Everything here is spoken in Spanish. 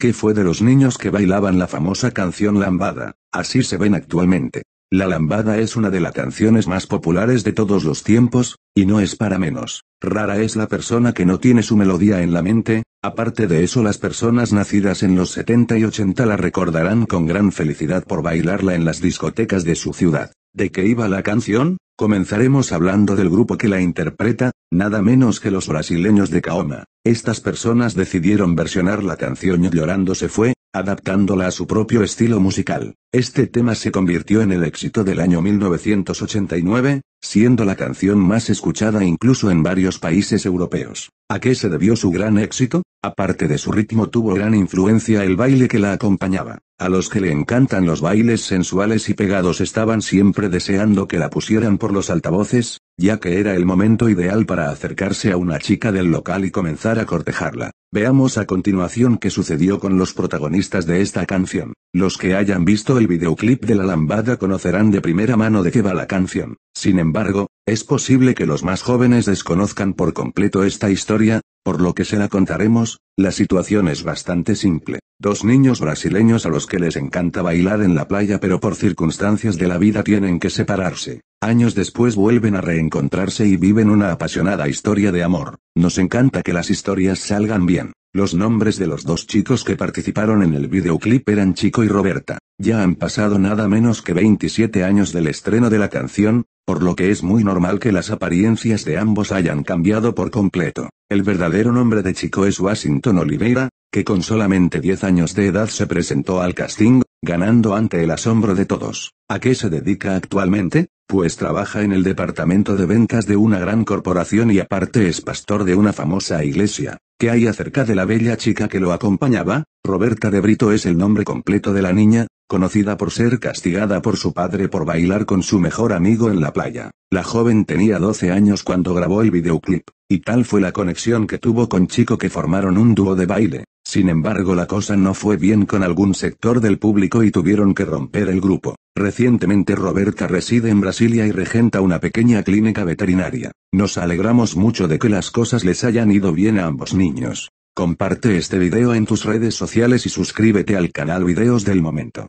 ¿Qué fue de los niños que bailaban la famosa canción Lambada? Así se ven actualmente. La lambada es una de las canciones más populares de todos los tiempos, y no es para menos. Rara es la persona que no tiene su melodía en la mente, aparte de eso las personas nacidas en los 70 y 80 la recordarán con gran felicidad por bailarla en las discotecas de su ciudad. ¿De qué iba la canción? Comenzaremos hablando del grupo que la interpreta, nada menos que los brasileños de Kaoma. Estas personas decidieron versionar la canción Llorando se fue, adaptándola a su propio estilo musical. Este tema se convirtió en el éxito del año 1989, siendo la canción más escuchada incluso en varios países europeos. ¿A qué se debió su gran éxito? Aparte de su ritmo tuvo gran influencia el baile que la acompañaba. A los que le encantan los bailes sensuales y pegados estaban siempre deseando que la pusieran por los altavoces, ya que era el momento ideal para acercarse a una chica del local y comenzar a cortejarla. Veamos a continuación qué sucedió con los protagonistas de esta canción. Los que hayan visto el videoclip de la lambada conocerán de primera mano de qué va la canción. Sin embargo, es posible que los más jóvenes desconozcan por completo esta historia, por lo que se la contaremos, la situación es bastante simple. Dos niños brasileños a los que les encanta bailar en la playa pero por circunstancias de la vida tienen que separarse. Años después vuelven a reencontrarse y viven una apasionada historia de amor. Nos encanta que las historias salgan bien. Los nombres de los dos chicos que participaron en el videoclip eran Chico y Roberta. Ya han pasado nada menos que 27 años del estreno de la canción, por lo que es muy normal que las apariencias de ambos hayan cambiado por completo. El verdadero nombre de Chico es Washington Oliveira, que con solamente 10 años de edad se presentó al casting, ganando ante el asombro de todos. ¿A qué se dedica actualmente? Pues trabaja en el departamento de ventas de una gran corporación y aparte es pastor de una famosa iglesia. ¿Qué hay acerca de la bella chica que lo acompañaba? Roberta de Brito es el nombre completo de la niña, conocida por ser castigada por su padre por bailar con su mejor amigo en la playa. La joven tenía 12 años cuando grabó el videoclip, y tal fue la conexión que tuvo con Chico que formaron un dúo de baile. Sin embargo la cosa no fue bien con algún sector del público y tuvieron que romper el grupo. Recientemente Roberta reside en Brasilia y regenta una pequeña clínica veterinaria. Nos alegramos mucho de que las cosas les hayan ido bien a ambos niños. Comparte este video en tus redes sociales y suscríbete al canal Videos del Momento.